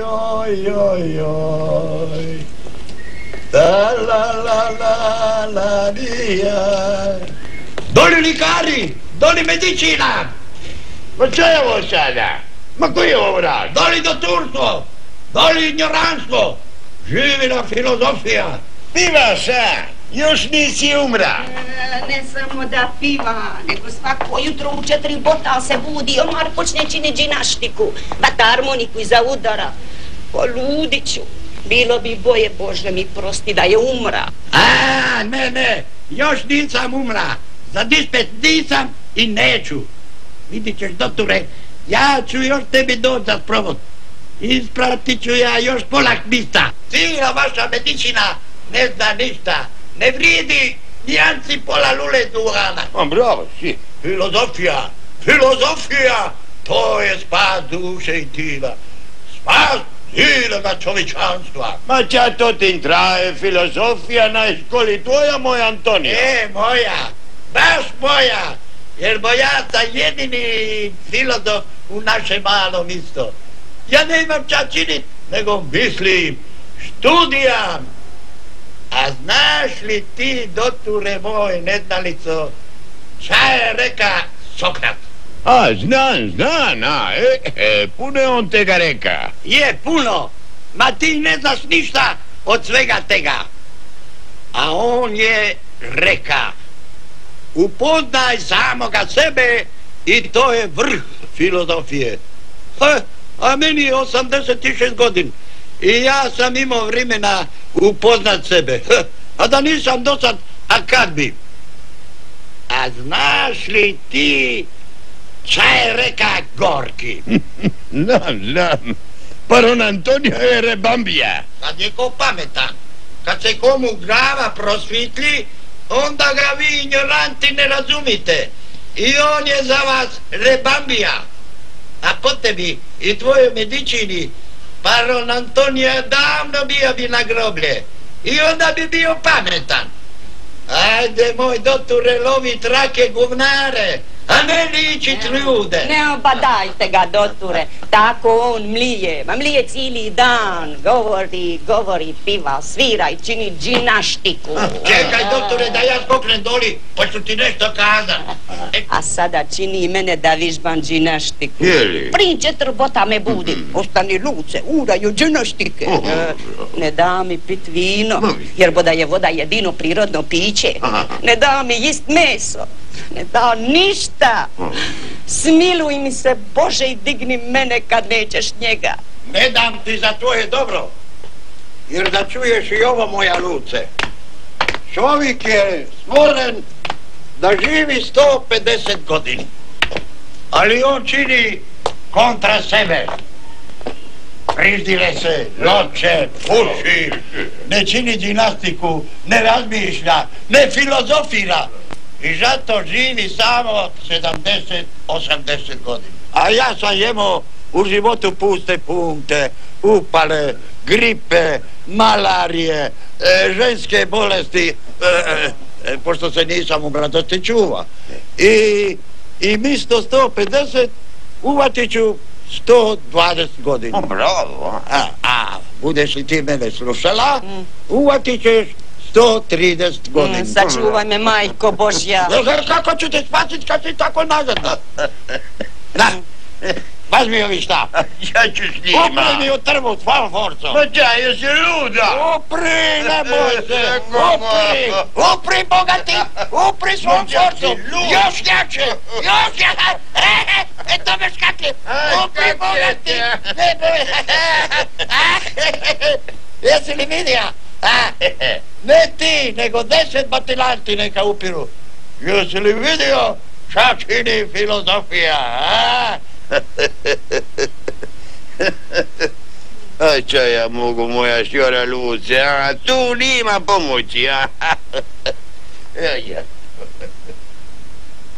Joj, joj, joj. La, la, la, la, la, dija. Doli likari, doli medicina. Ma čo je ovo sada? Ma koji je ovo rad? Doli doturstvo, doli ignoranstvo. Živina filozofija. Piva sa, još nisi umra. Ne samo da piva, nego svako jutro u četiri bota se budi, omar počne čini džinaštiku, bata harmoniku iza udara. Poludit ću. Bilo bi boje Bože mi prosti da je umra. A, ne, ne, još nisam umra. Za dispet nisam i neću. Vidit ćeš, doktore, ja ću još tebi doći za sprovod. Ispratit ću ja još pola mista. Cijela vaša medicina ne zna ništa. Ne vrijedi nijanci pola lule duhana. Ma bravo, si. Filozofija, filozofija, to je spas duše i tila. Spas cijeloga čovječanstva. Ma ča to ti traje filozofija na školi tvoja, moj Antonio? E, moja, baš moja, jer moja sam jedini filozof u naše malo misto. Ja ne imam ča činit, nego mislim, študijam. A znaš li ti, doture moj, neznalico, ča je reka Sokrat? A, znam, znam, a, e, e, puno je on tega reka. Je puno, ma ti ne znaš ništa od svega tega. A on je reka, upoznaj samoga sebe i to je vrh filozofije. Ha, a meni je 86 godin i ja sam imao vremena upoznat sebe. A da nisam dosad, a kad bi? A znaš li ti ča je reka Gorki? Znam, znam. Paron Antonio je rebambija. Kad je ko pametan, kad se komu glava prosvitli, onda ga vi ignoranti ne razumite. I on je za vas rebambija. A po tebi i tvojoj medicini, paron Antonija davno bio bi na groblje. I onda bi bio pametan. Ajde, moj doture, lovi trake guvnare, a ne ličit ljude. Ne obadajte ga, doture, tako on mlije, ma mlije cijeli dan, govori, govori, piva, svira i čini džinaštiku. Čekaj, doktore, da ja skoknem doli, pa ću ti nešto kazat. E, A sada čini i mene da vižbam džinaštiku. Je li? Prin četiri bota me budi, ostani luce, uraju džinaštike. Oh, E, Ne da mi pit vino, jer voda je voda jedino prirodno piće. Aha. Ne da mi jest meso, ne da ništa. Smiluj mi se, Bože, i digni mene kad nećeš njega. Ne dam ti za tvoje dobro, jer da čuješ i ovo moja luce. Čovjek je stvoren da živi 150 godina, ali on čini kontra sebe. Priždire se, loče, puši, ne čini gimnastiku, ne razmišlja, ne filozofira i zato živi samo 70-80 godina. A ja sam jemo u životu puste punkte, upale, gripe, malarije, e, ženske bolesti, e, e, pošto se nisam u mladosti čuva. I, i misto 150 uvatit ću 120 godina. Bravo, a. Budeš li ti mene slušala, uvatit ćeš 130 godina. Mm, sačuvaj me, majko Božja. Ja, kako ću te spasit kad si tako nazadna? Da, Возьми ovi šta. Ja ću s njima. Opri mi u trbu s falforcom. Ma ča, jesi luda? Opri, ne boj se. Kako Opri, ma- opri bogati, opri svom Ma ja si forcom. lud. Još jače, još jače. E, to me škatli. Aj, Opri kako bogati. je. Ne boj. Jesi li vidio? nego deset batilanti neka upiru. Jesi li vidio šta čini filozofija, a? A ča ja mogu, moja šjora Luce, a tu nima pomoći, a? Ej, ja.